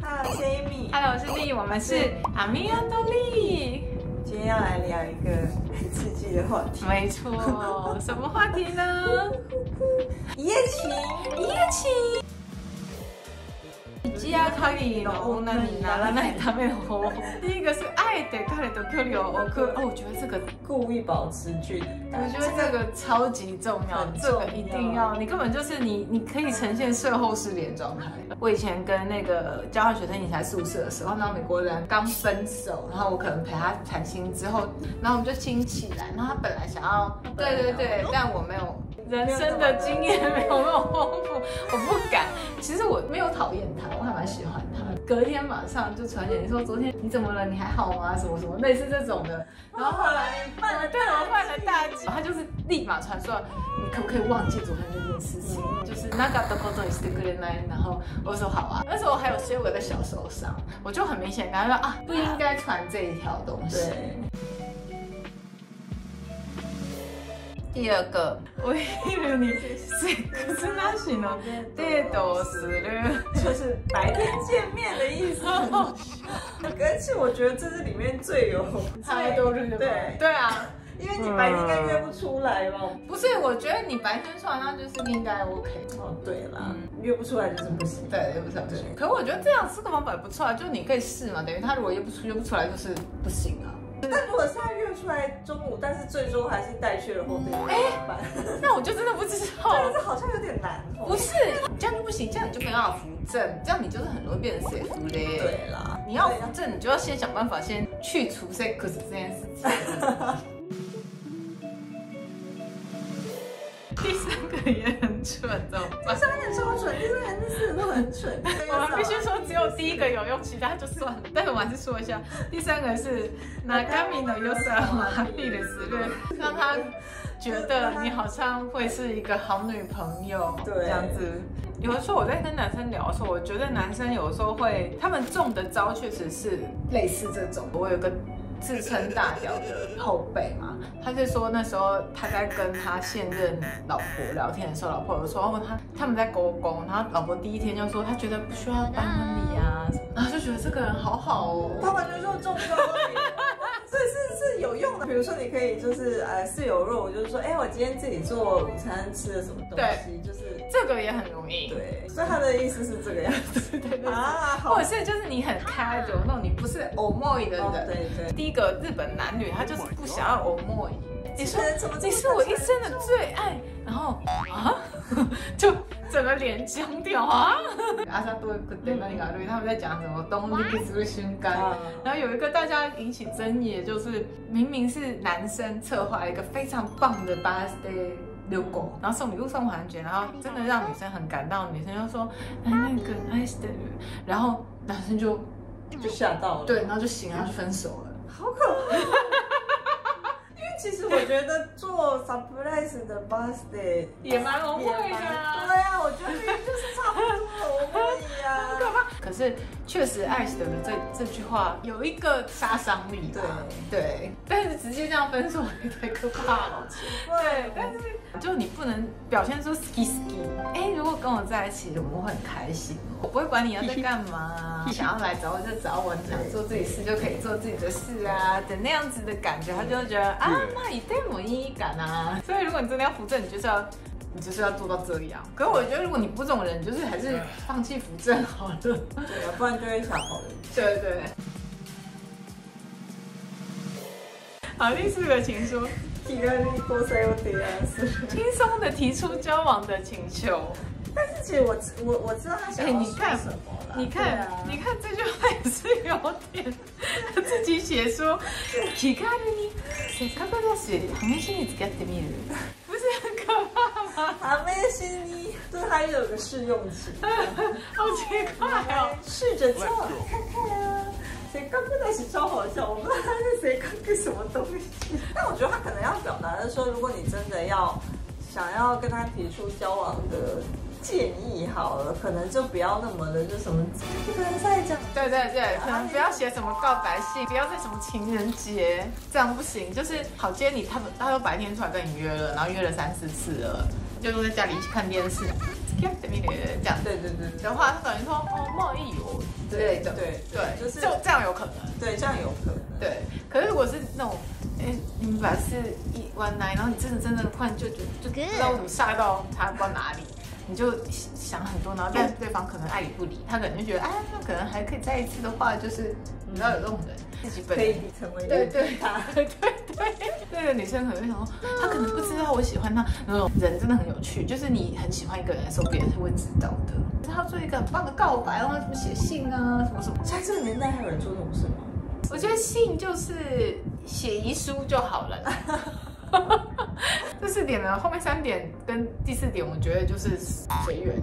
嗨，我是 Amy。Hello，我是丽，我们是阿咪安多丽。今天要来聊一个很 刺激的话题，没错，什么话题呢？一 夜情。一夜情。一夜限りの女にならないための方法。第一个是爱的彼と距離を置く。哦，我觉得这个，故意保持距离。我觉得这个超级重要，很这个重一定要要。你根本就是你，你可以呈现售后失联状态。我以前跟那个交换学生一起在宿舍的时候，然后美国人刚分手，然后我可能陪他谈心之后，然后我们就亲起来，然后他本来想要，对对对，但我没有。 人生的经验没有那么丰富，我不敢。其实我没有讨厌他，我还蛮喜欢他。隔天马上就传简讯说：“昨天你怎么了？你还好吗？什么什么类似这种的。”然后后来你犯了对我犯了大忌，他就是立马传说：“你可不可以忘记昨天那件事情？”就是那个的口头也是个人来，然后我说好啊。那时候还有些我的小受伤，我就很明显跟他说啊，不应该传这一条东西。对。第二个，我以为你セックスなしのデートをする，就是白天见面的意思。而且我觉得这是里面最有太多日的对对啊，因为你白天应该约不出来嘛。不是，我觉得你白天传那就是应该 OK。哦，对啦，约不出来就是不行。对，约不上去。可我觉得这样这个方法也不错啊，就是你可以试嘛，等于他如果约不出约不出来就是不行啊。 但如果是他约出来中午，但是最终还是带去了后面，哎？那我就真的不知道。这个是好像有点难哦。不是，这样就不行，这样你就没办法扶正，这样你就是很容易变成 sex 嘞。对啦，你要扶正，你就要先想办法先去除 sex 这件事情。第三个也很蠢，怎么办？第三个超蠢，第三个、第四个都很蠢。只有第一个有用，其他就算了。但是我还是说一下，第三个是拿甘米的优色麻痹的思略，让他觉得你好像会是一个好女朋友，对这样子。有的时候我在跟男生聊的时候，我觉得男生有的时候会，他们中的招确实是类似这种。我有个。自称大屌的后辈嘛，他就说那时候他在跟他现任老婆聊天的时候，老婆有说哦他他们在沟通，然后老婆第一天就说他觉得不需要办婚礼啊，然后就觉得这个人好好哦，他完全就中招了，如说你可以就是呃室友肉，就是说哎我今天自己做午餐吃了什么东西，就是这个也很容易，对，所以他的意思是这个样子，对对对。啊，或者是就是你很开的那种，你不是欧莫的人，对对，第一个日本男女他就是不想要欧莫你说你是我一生的最爱，然后啊，就整个脸僵掉啊。阿萨多克德那里卡瑞他们在讲什么东尼克斯熏干，然后有一个大家引起争议，就是明明是男生策划一个非常棒的 birthday 遛狗，然后送礼物送环节，然后真的让女生很感动，女生就说哎那个 nice 的，然后男生就就吓到了，对，然后就醒了，就分手了，好可怕。其实我觉得做 surprise 的 birthday 也蛮容易的。对啊，我觉得就是差不多容易啊。可怕。可是确实，爱死的这这句话有一个杀伤力。对对。但是直接这样分手也太可怕了。对。但是就你不能表现出 ski ski。哎，如果跟我在一起，我会很开心。我不会管你要在干嘛，想要来找我就找我，你想做自己事就可以做自己的事啊的那样子的感觉，他就会觉得啊。那一定有意义感啊！所以如果你真的要扶正，你就是要，你就是要做到这样。可是我觉得，如果你不这种人，你就是还是放弃扶正好了。对啊，不然就会想跑人。对对。好，第四个，请说。提个你多塞我点轻松的提出交往的请求。但是其实我我我知道他想要说什么了。你看，你看这句话也是有点，他自己写说，気軽にせっかくだし試しに付き合ってみる，不是很可怕吗？試しに，就是它有个试用期，好奇怪哦，试着做看看啊。谁刚刚那是超好笑，我不知道他是谁刚刚什么东西。但我觉得他可能要表达的说，如果你真的要想要跟他提出交往的。 建议好了，可能就不要那么的，就什么不能再讲。对对对，可能不要写什么告白信，不要在什么情人节，这样不行。就是好，今天你他们他说白天出来跟你约了，然后约了三四次了，就都在家里一起看电视，这样对对对的话，他等于说哦，贸易有之类的。对对，就是就这样有可能。对，这样有可能。对，可是如果是那种，哎，你们本来是一弯来，然后你真的真的突然就就就不知道为什么吓到他不知道哪里，你就想很多，然后但对方可能爱理不理，他可能就觉得，哎，那可能还可以再一次的话，就是你知道有这种人，自己本可以成为对对他。对对对，那个女生可能会想说，她可能不知道我喜欢他，那种人真的很有趣，就是你很喜欢一个人的时候，别人是会知道的。他做一个很棒的告白，然后什么写信啊，什么什么。在这个年代还有人做这种事吗？我觉得信就是写遗书就好了。这四点呢，后面三点跟第四点，我觉得就是随缘。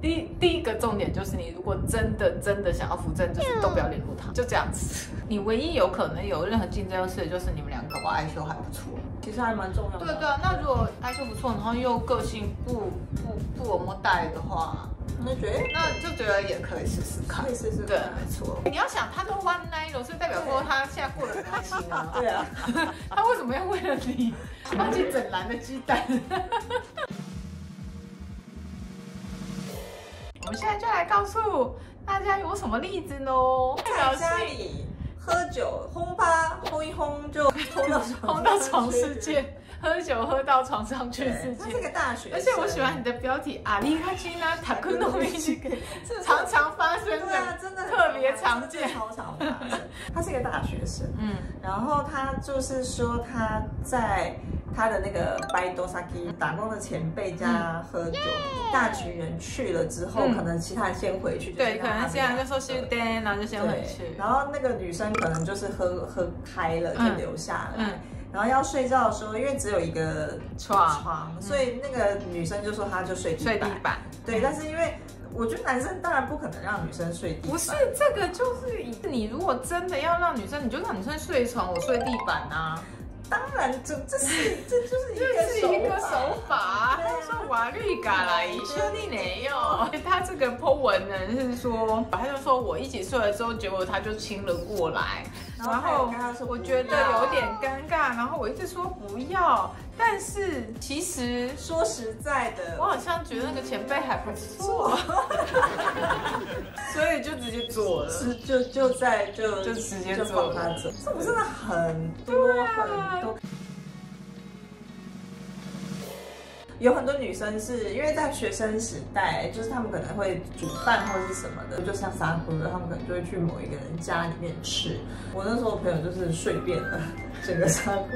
第第一个重点就是，你如果真的真的想要扶正，就是都不要联络他，就这样子。你唯一有可能有任何竞争优势的就是你们两个搞不好爱修还不错。其实还蛮重要的。对对啊，那如果爱修不错，然后又个性不不不我么带的话，那觉得那就觉得也可以试试看。可以试试看对，没错。你要想，他都 one night 了，所以代表说他现在过得很开心啊。对啊，他为什么要为了你放弃整篮的鸡蛋？我们现在就来告诉大家有什么例子呢？代表在家性里喝酒轰趴轰一轰就 轰到床轰到床事件，喝酒喝到床上去事对，他是个件。大学生，而且我喜欢你的标题阿里卡基纳 塔库诺米奇，常常发生的，真的特别常见。超常发生。他是一个大学生，嗯，然后他就是说他在他的那个拜多萨基打工的前辈家喝酒，一大群人去了之后，嗯。可能其他人先回去，对，可能现在就说是是 day，然后就先回去，然后那个女生可能就是喝喝开了就嗯留下来。嗯然后要睡觉的时候，因为只有一个床。床，所以那个女生就说她就睡地板。睡地板。对，但是因为我觉得男生当然不可能让女生睡地板，不是这个，就是你如果真的要让女生，你就让女生睡床，我睡地板啊，当然这这是 这就是一这个是一个手法。他说瓦绿嘎来，兄弟没有。他这个 po 文呢是说，他就说我一起睡了之后，结果他就亲了过来，然后他有跟他说我觉得有点尴尬，然后我一直说不要，但是其实说实在的，我好像觉得那个前辈还不错，所以就直接做了。是就就在就就直接就做了放他走，这种真的很多很多。有很多女生是因为在学生时代，就是她们可能会煮饭或者是什么的，就像沙锅的，她们可能就会去某一个人家里面吃。我那时候朋友就是睡遍了整个沙锅，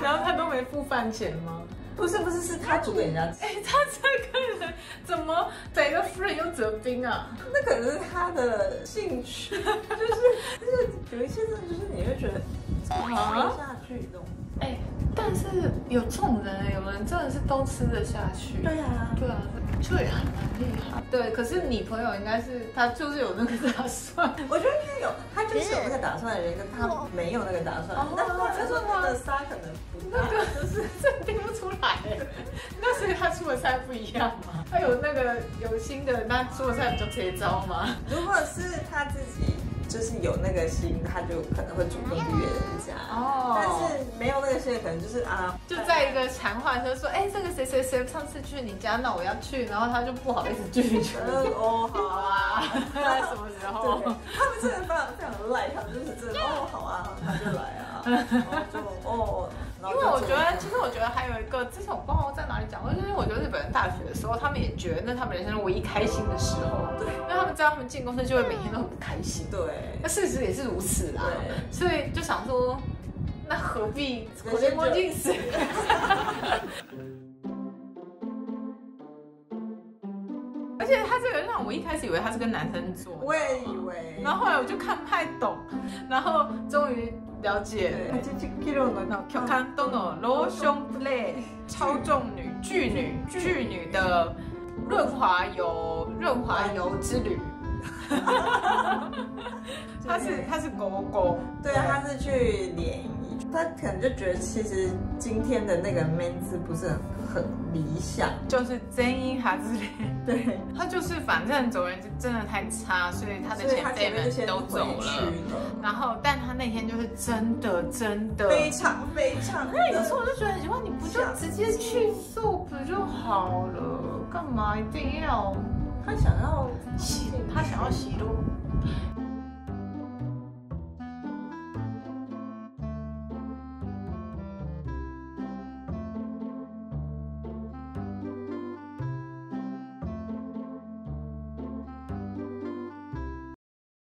然后他都没付饭钱吗？不是不是是他煮给人家吃，哎、他这个人怎么逮个 free 又折兵啊？那可能是他的兴趣，就是就是有一些真的就是你会觉得怎么下去这种。有这种人，有人真的是都吃得下去。对啊，对啊，这也还蛮厉害。对，可是你朋友应该是他就是有那个打算。我觉得应该有，他就是有那个打算的人，跟他没有那个打算哦。那或者说他的沙可能不大，就是这听不出来，那所以他出的菜不一样吗？他有那个有新的，那出的菜比较贴招吗？如果是他自己就是有那个心，他就可能会主动去约人家。哦但是没有那个心，可能就是啊，就在一个谈话的时候说，哎、这个谁谁谁上次去你家，那我要去，然后他就不好意思拒绝。呃 哦好啊，在什么时候，？他们真的非常非常赖，他们就是真的哦好啊，他就来啊，然后就哦，然因为我觉得，其实我觉得还有一个，之前我不知道在哪里讲过，就是我觉得日本人大学的时候，他们也觉得那他们人生中唯一开心的时候，对因为他们知道他们进公司就会每天都很不开心。对那事实也是如此啦，所以就想说，那何必人生口天光尽死？而且他这个让我一开始以为他是跟男生做，我也以为，然后后来我就看不太懂，然后终于了解对，了。 80キロの那 Q 看都のローションプレイ超重女巨女巨女的润滑油润滑油之旅。他是他是狗狗，对啊，他是去联谊， 他可能就觉得其实今天的那个 man 字不是很很理想，就是真音哈之类。对，他就是反正总而言之真的太差，所以他的前辈们都走了。了，然后，但他那天就是真的真的非常非常，那有时候我就觉得很奇怪，你不就直接去 soup 就好了，干嘛一定要他想要洗？他想要洗都